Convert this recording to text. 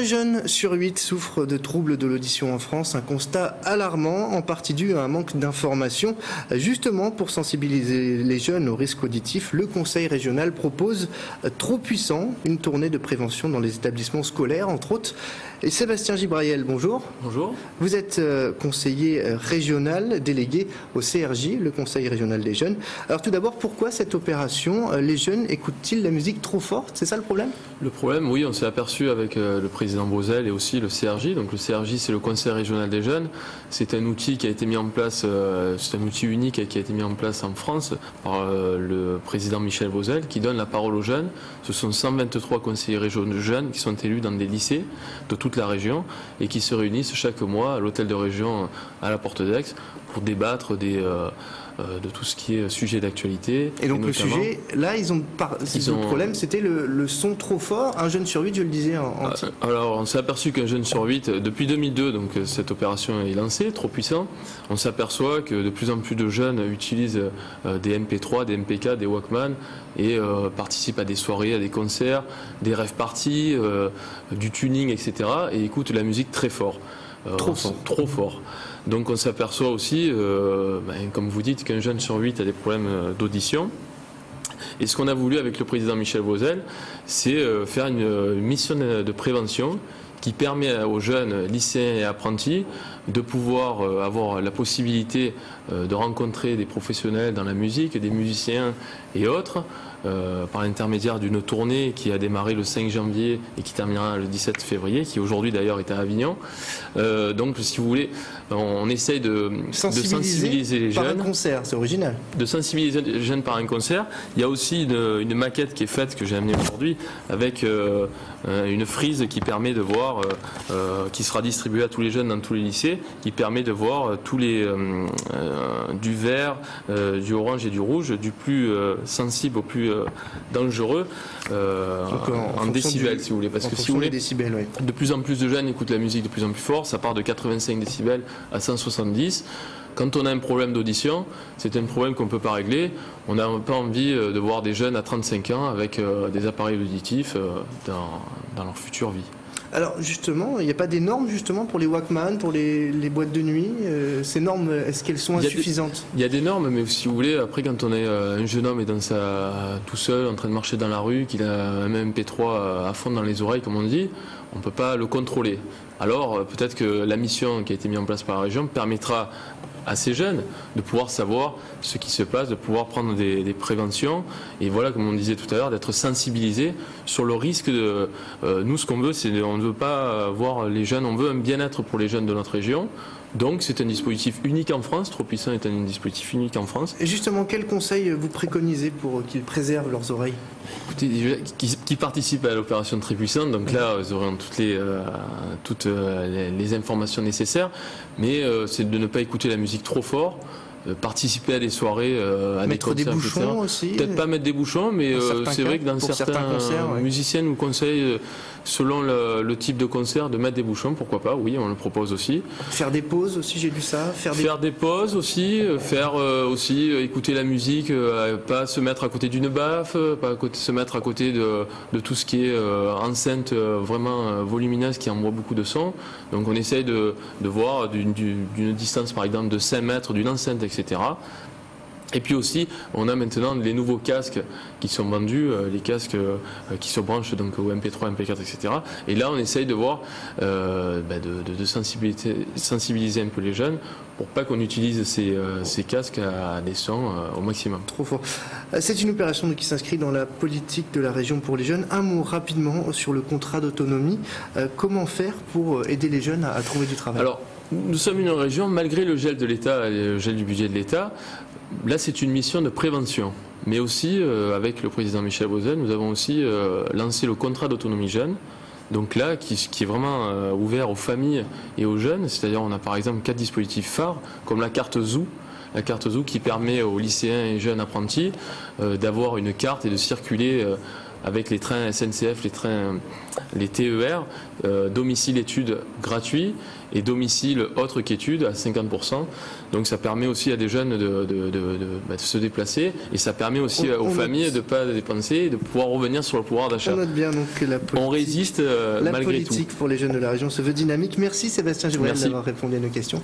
Un jeune sur huit souffre de troubles de l'audition en France, un constat alarmant, en partie dû à un manque d'informations. Justement, pour sensibiliser les jeunes aux risques auditifs, le Conseil régional propose Trop puissant, une tournée de prévention dans les établissements scolaires, entre autres. Et Sébastien Gibraïel, bonjour. Bonjour. Vous êtes euh, conseiller euh, régional délégué au CRJ, le Conseil régional des jeunes. Alors tout d'abord, pourquoi cette opération? Euh, Les jeunes écoutent-ils la musique trop forte? C'est ça le problème? Le problème, oui, on s'est aperçu avec le président Brosel et aussi le CRJ. Donc le CRJ, c'est le Conseil régional des jeunes. C'est un outil qui a été mis en place, c'est un outil unique qui a été mis en place en France par le président Michel Brosel qui donne la parole aux jeunes. Ce sont 123 conseillers régionaux de jeunes qui sont élus dans des lycées de tout la région et qui se réunissent chaque mois à l'hôtel de région à la Porte d'Aix pour débattre des, euh, euh, de tout ce qui est sujet d'actualité. Et donc le sujet, là, ils ont, par... ils ont... le problème, c'était le, son trop fort. Un jeune sur huit, je le disais en. Ah, alors, on s'est aperçu qu'un jeune sur huit, depuis 2002, donc cette opération est lancée, trop puissant. On s'aperçoit que de plus en plus de jeunes utilisent euh, des MP3, des MPK, des Walkman et participent à des soirées, à des concerts, des rêves parties, du tuning, etc. et écoutent la musique très fort. trop, trop fort. Donc on s'aperçoit aussi, euh, ben, comme vous dites, qu'un jeune sur huit a des problèmes euh, d'audition. Et ce qu'on a voulu avec le président Michel Vauzel, c'est euh, faire une, mission de prévention qui permet aux jeunes lycéens et apprentis de pouvoir avoir la possibilité de rencontrer des professionnels dans la musique, des musiciens et autres, euh, par l'intermédiaire d'une tournée qui a démarré le 5 janvier et qui terminera le 17 février, qui aujourd'hui d'ailleurs est à Avignon. Euh, donc, si vous voulez, on, essaye de sensibiliser, les jeunes. Par un concert, c'est original. De sensibiliser les jeunes par un concert. Il y a aussi une, maquette qui est faite, que j'ai amenée aujourd'hui, avec euh, une frise qui permet de voir, qui sera distribuée à tous les jeunes dans tous les lycées, qui permet de voir tous les du vert, du orange et du rouge, du plus sensible au plus euh, dangereux euh, en, décibels, si vous voulez. Parce que si vous voulez, de plus en plus de jeunes écoutent la musique de plus en plus fort. Ça part de 85 décibels à 170. Quand on a un problème d'audition, c'est un problème qu'on ne peut pas régler. On n'a pas envie euh, de voir des jeunes à 35 ans avec des appareils auditifs dans leur future vie. Alors justement, il n'y a pas des normes justement pour les Walkman, pour les, boîtes de nuit euh, Ces normes, est-ce qu'elles sont insuffisantes? Il y, a des normes, mais si vous voulez, après quand on est euh, un jeune homme et dans sa, tout seul, en train de marcher dans la rue, qu'il a un MP3 à fond dans les oreilles, comme on dit, on ne peut pas le contrôler. Alors euh, peut-être que la mission qui a été mise en place par la région permettra ces jeunes de pouvoir savoir ce qui se passe, de pouvoir prendre des, préventions et voilà, comme on disait tout à l'heure, d'être sensibilisé sur le risque de. Euh, nous, ce qu'on veut, c'est on ne veut pas voir les jeunes, on veut un bien-être pour les jeunes de notre région. Donc c'est un dispositif unique en France, Trop puissant est un dispositif unique en France. Et justement, quel conseil vous préconisez pour qu'ils préservent leurs oreilles? Écoutez, qui, participent à l'opération Très puissante, donc là, ils auront toutes les, euh, toutes, euh, les, informations nécessaires, mais euh, c'est de ne pas écouter la musique trop fort, participer à des soirées, à mettre des, bouchons aussi. Peut-être pas mettre des bouchons, mais c'est vrai que dans certains, musiciens nous conseillent selon le, type de concert, de mettre des bouchons, pourquoi pas, oui, on le propose aussi. Faire des pauses aussi, j'ai vu ça. Faire des, faire des pauses aussi, euh, faire euh, aussi euh, écouter la musique, pas se mettre à côté d'une baffe, pas se mettre à côté de, tout ce qui est enceinte vraiment volumineuse qui envoie beaucoup de son. Donc on essaye de, de voir d'une distance par exemple de 5 mètres d'une enceinte, etc. Et puis aussi, on a maintenant les nouveaux casques qui sont vendus, euh, les casques euh, qui se branchent donc au MP3, MP4, etc. Et là, on essaye de voir, euh, bah, de, sensibiliser, un peu les jeunes pour pas qu'on utilise ces, casques à des sons au maximum. Trop fort. C'est une opération qui s'inscrit dans la politique de la région pour les jeunes. Un mot rapidement sur le contrat d'autonomie. comment faire pour aider les jeunes à, trouver du travail? Alors, nous sommes une région, malgré le gel de l'État, le gel du budget de l'État, là c'est une mission de prévention. Mais aussi, euh, avec le président Michel Bozel, nous avons aussi euh, lancé le contrat d'autonomie jeune. Donc là, qui, est vraiment euh, ouvert aux familles et aux jeunes. C'est-à-dire, on a par exemple quatre dispositifs phares, comme la carte ZOO, la carte ZOO qui permet aux lycéens et jeunes apprentis d'avoir une carte et de circuler avec les trains SNCF, les trains, les TER, domicile études gratuit et domicile autre qu'études à 50%. Donc ça permet aussi à des jeunes de, bah, se déplacer et ça permet aussi aux familles de ne pas dépenser et de pouvoir revenir sur le pouvoir d'achat. On note bien donc que la on résiste la malgré politique pour les jeunes de la région se veut dynamique. Merci Sébastien Gibril d'avoir répondu à nos questions.